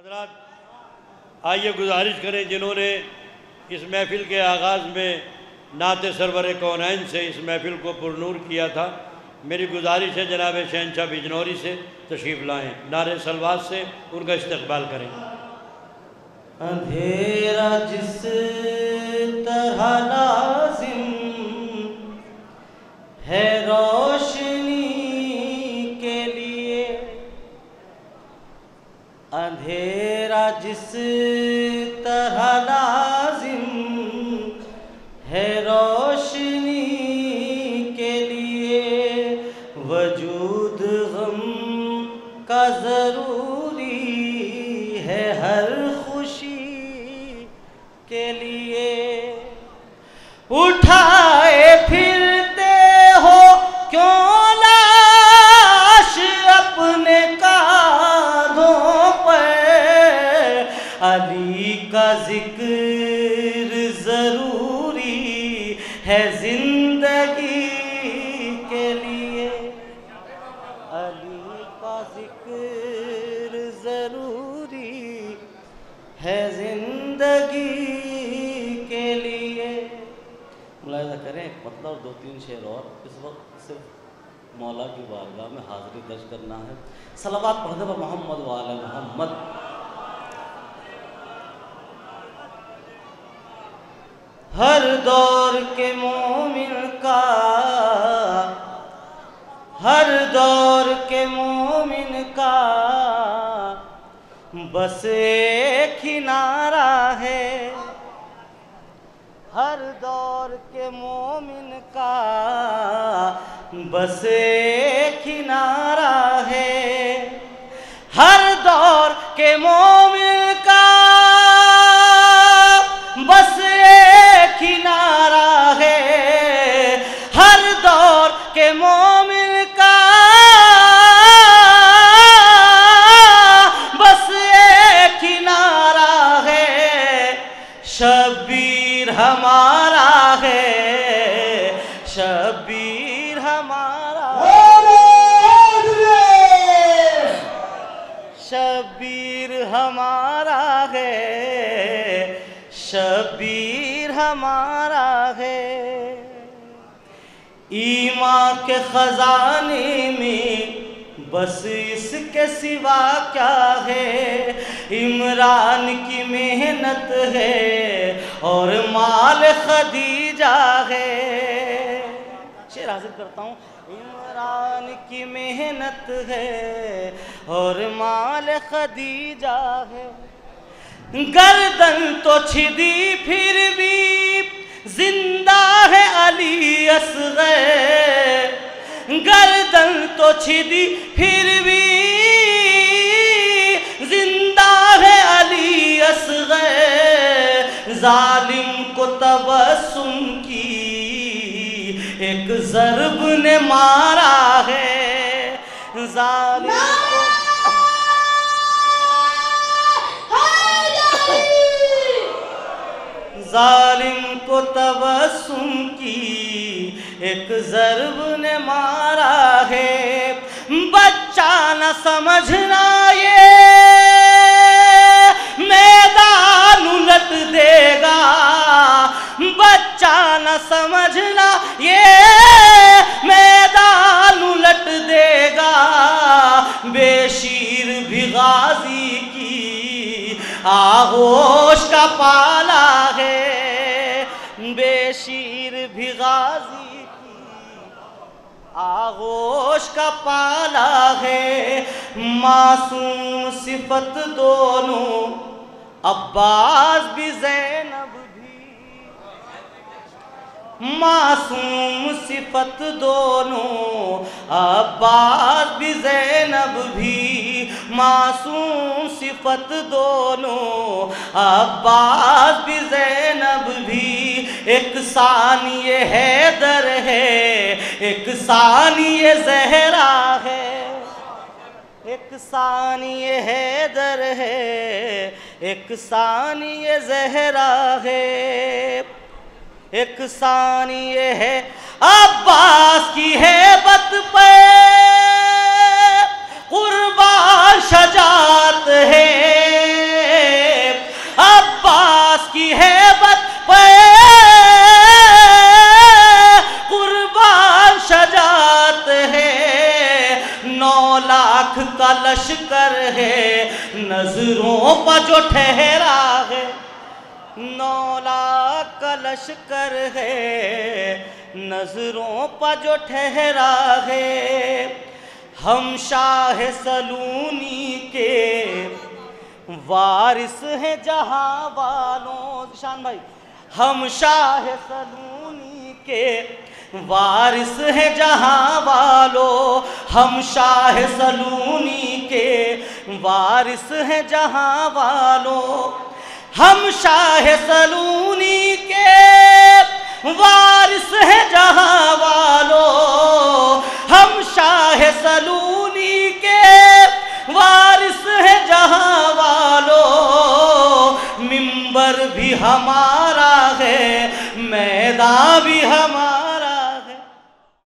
حضرات، آئیے گزارش کریں جنہوں نے اس محفل کے آغاز میں نعت سرور کونین سے اس محفل کو پرنور کیا تھا، میری گزارش ہے جناب شہنشاہ بجنوری سے تشریف لائیں، نعرے سلوات سے ان کا استقبال کریں۔ اندھیرا جس طرح لازم ہے روشنی جس طرح لازم ہے روشنی کے لیے وجود غم کا ضروری ہے ہر خوشی کے لیے۔ اٹھائے علی کا ذکر ضروری ہے زندگی کے لیے۔ علی کا ذکر ضروری ہے زندگی کے لیے۔ ملاحظہ کریں، ایک مطلب اور دو تین شعر اور۔ اس وقت صرف مولا کی بارگاہ میں حاضری درج کرنا ہے۔ صلوات پڑھنے پر محمد وعلی محمد۔ ہر دور کے مومن کا، ہر دور کے مومن کا۔ بس ایک ہی نعرہ ہے، ہر دور کے مومن کا۔ بس ایک ہی نعرہ ہے، ہر دور کے مومن مومن کا بس ایک ہی نعرہ ہے، شبیر ہمارا ہے، شبیر ہمارا شبیر ہمارا ہے، شبیر ہمارا ہے۔ ایمان کے خزانے میں بس اس کے سوا کیا ہے؟ عمران کی محنت ہے اور مال خدیجہ ہے۔ شعر حاضر کرتا ہوں۔ عمران کی محنت ہے اور مال خدیجہ ہے۔ گردن تو چھدی پھر بھی گردن تو چھدی، پھر بھی زندہ ہے علی اصغر۔ ظالم کو تبسم کی، ایک ضرب نے مارا ہے۔ ظالم کو ظالم کو تبسم کی، ایک ضرب نے مارا سمجھنا یہ میدان الٹ دے گا۔ بچہ نہ سمجھنا یہ میدان الٹ دے گا۔ بے شیر بھی غازی کی آغوش کا پالا ہے۔ بے شیر بھی غازی آغوش کا پالا ہے۔ معصوم صفت دونوں، عباس بھی، زینب بھی۔ معصوم صفت دونوں، عباس بھی، زینب بھی۔ معصوم صفت دونوں، عباس بھی، زینب بھی۔ ایک ثانی حیدر ہے۔ ایک ثانی زہرا ہے۔ ایک ثانی حیدر ہے۔ ایک ثانی زہرا ہے۔ ایک ثانی ہے عباس کی ہے بت پہ۔ قربان شجاعت ہے۔ نو لاکھ کلش لشکر ہے نظروں پر جو ٹھہرا ہے نولا کا لشکر ہے نظروں پر جو ٹھہرا ہے ہم شاہ سلونی کے وارث ہیں جہاں والوں شان بھائی ہم شاہ سلونی کے وارث ہیں جہاں والو، ہم شاہ سلونی کے وارث ہیں جہاں والو۔ ہم شاہ سلونی کے وارث ہیں جہاں والو۔ ہم شاہ سلونی کے وارث ہیں جہاں والو۔ ممبر بھی ہمارا ہے، میدان بھی ہمارا